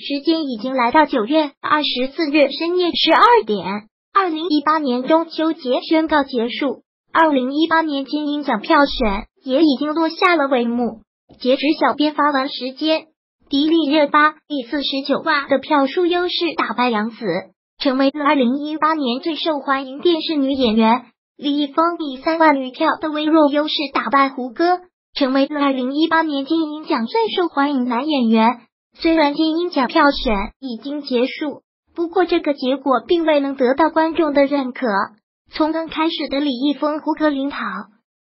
时间已经来到九月二十四日深夜十二点，二零一八年中秋节宣告结束，二零一八年金鹰奖票选也已经落下了帷幕。截止小编发完时间，迪丽热巴以四十九万的票数优势打败杨紫，成为了二零一八年最受欢迎电视女演员。李易峰以三万余票的微弱优势打败胡歌，成为了二零一八年金鹰奖最受欢迎男演员。虽然金鹰奖票选已经结束，不过这个结果并未能得到观众的认可。从刚开始的李易峰、胡歌领跑，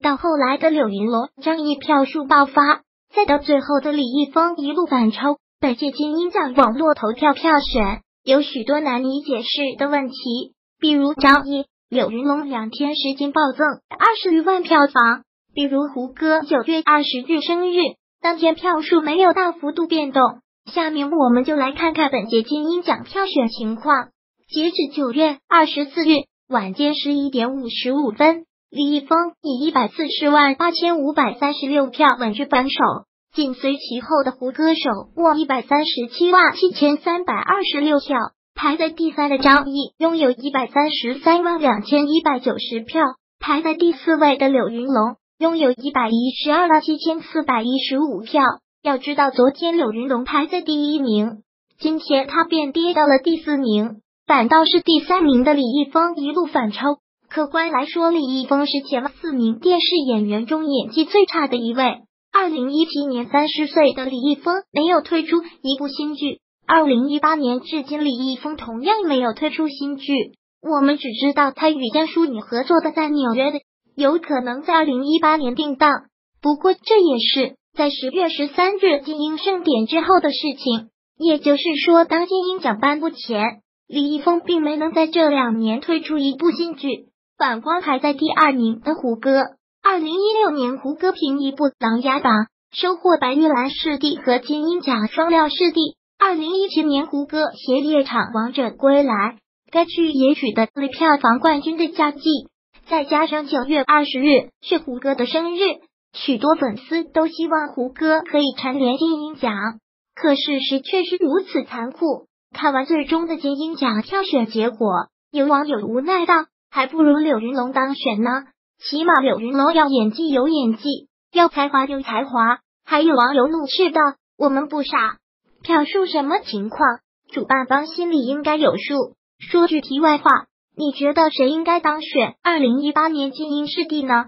到后来的柳云龙、张译票数爆发，再到最后的李易峰一路反超。本届金鹰奖网络投票票选有许多难以解释的问题，比如张译、柳云龙两天时间暴增二十余万票房，比如胡歌九月二十日生日当天票数没有大幅度变动。下面我们就来看看本届金鹰奖票选情况。截止九月二十四日晚间十一点五十五分，李易峰以一百四十万八千五百三十六票稳居榜首，紧随其后的胡歌手握一百三十七万七千三百二十六票，排在第三的张译拥有一百三十三万两千一百九十票，排在第四位的柳云龙拥有一百一十二万七千四百一十五票。要知道，昨天柳云龙排在第一名，今天他便跌到了第四名，反倒是第三名的李易峰一路反超。客观来说，李易峰是前四名电视演员中演技最差的一位。二零一七年三十岁的李易峰没有推出一部新剧，二零一八年至今李易峰同样没有推出新剧。我们只知道他与江疏影合作的在纽约的，有可能在二零一八年定档。不过这也是。在十月十三日金鹰盛典之后的事情，也就是说，当金鹰奖颁布前，李易峰并没能在这两年推出一部新剧。反观排在第二名的胡歌，二零一六年胡歌凭一部《琅琊榜》收获白玉兰视帝和金鹰奖双料视帝。二零一七年胡歌携《夜场王者归来》，该剧也取得了票房冠军的佳绩。再加上九月二十日是胡歌的生日。许多粉丝都希望胡歌可以蝉联金鹰奖，可事实却是如此残酷。看完最终的金鹰奖挑选结果，有网友无奈道：“还不如柳云龙当选呢，起码柳云龙要演技有演技，要才华有才华。”还有网友怒斥道：“我们不傻，票数什么情况？主办方心里应该有数。”说句题外话，你觉得谁应该当选二零一八年金鹰视帝呢？